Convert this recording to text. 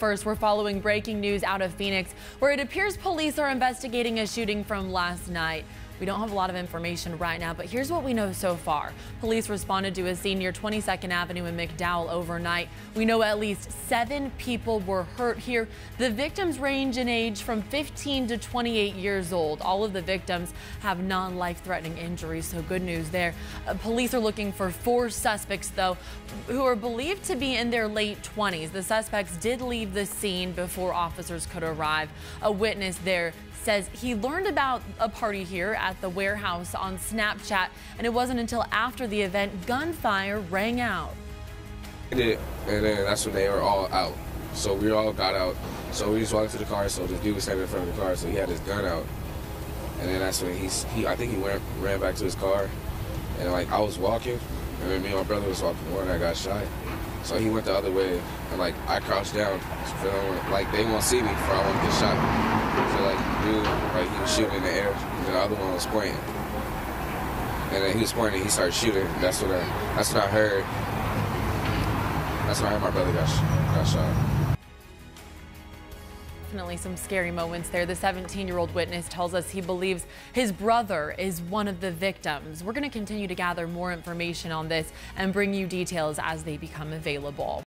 First, we're following breaking news out of Phoenix, where it appears police are investigating a shooting from last night. We don't have a lot of information right now, but here's what we know so far. Police responded to a scene near 22nd Avenue in McDowell overnight. We know at least seven people were hurt here. The victims range in age from 15 to 28 years old. All of the victims have non-life threatening injuries, so good news there. Uh, police are looking for four suspects, though, who are believed to be in their late 20s. The suspects did leave the scene before officers could arrive. A witness there says he learned about a party here at the warehouse on Snapchat, and it wasn't until after the event gunfire rang out. and then that's when they were all out. So we all got out. So we just walked to the car. So the dude was standing in front of the car, so he had his gun out. And then that's when he's, he, I think he went, ran back to his car. And like I was walking, and then me and my brother was walking more, and I got shot. So he went the other way, and like I crouched down, like they won't see me before I want to get shot. So like dude, like he was shooting in the air, and the other one was pointing. And then he was pointing, he started shooting. That's what I, that's what I heard. That's when I heard my brother got, got shot. Definitely some scary moments there. The 17 year old witness tells us he believes his brother is one of the victims. We're going to continue to gather more information on this and bring you details as they become available.